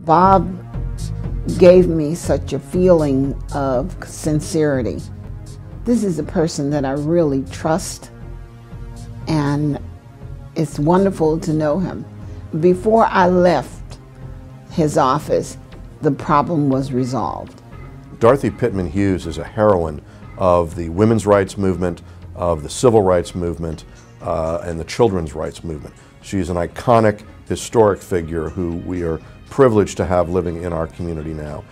Bob gave me such a feeling of sincerity. This is a person that I really trust, and it's wonderful to know him. Before I left his office, the problem was resolved. Dorothy Pitman Hughes is a heroine of the women's rights movement, of the civil rights movement, uh, and the children's rights movement. She's an iconic, historic figure who we are privileged to have living in our community now.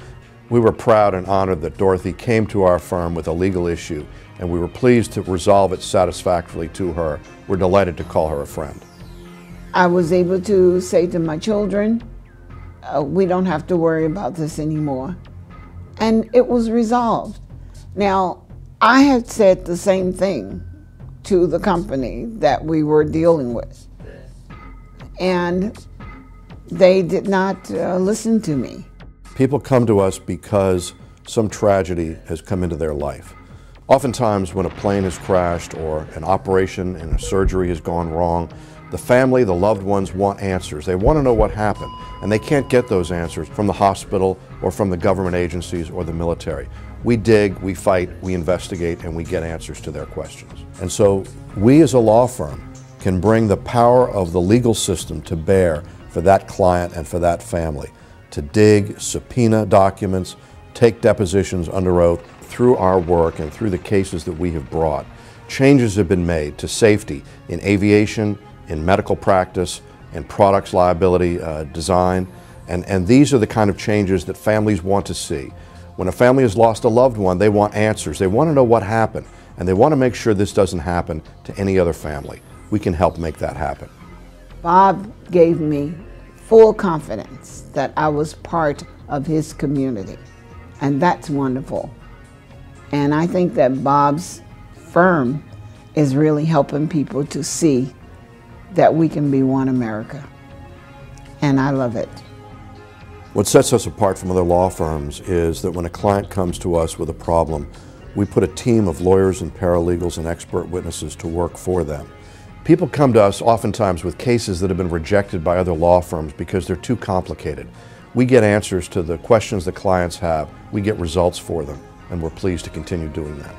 We were proud and honored that Dorothy came to our firm with a legal issue, and we were pleased to resolve it satisfactorily to her. We're delighted to call her a friend. I was able to say to my children, uh, we don't have to worry about this anymore. And it was resolved. Now, I had said the same thing to the company that we were dealing with. And they did not uh, listen to me. People come to us because some tragedy has come into their life. Oftentimes, when a plane has crashed or an operation and a surgery has gone wrong, the family, the loved ones want answers. They want to know what happened, and they can't get those answers from the hospital or from the government agencies or the military. We dig, we fight, we investigate, and we get answers to their questions. And so we as a law firm can bring the power of the legal system to bear for that client and for that family to dig, subpoena documents, take depositions under oath through our work and through the cases that we have brought. Changes have been made to safety in aviation, in medical practice, in products liability uh, design, and, and these are the kind of changes that families want to see. When a family has lost a loved one, they want answers. They want to know what happened, and they want to make sure this doesn't happen to any other family. We can help make that happen. Bob gave me full confidence that I was part of his community, and that's wonderful. And I think that Bob's firm is really helping people to see that we can be one America. And I love it. What sets us apart from other law firms is that when a client comes to us with a problem, we put a team of lawyers and paralegals and expert witnesses to work for them. People come to us oftentimes with cases that have been rejected by other law firms because they're too complicated. We get answers to the questions the clients have, we get results for them, and we're pleased to continue doing that.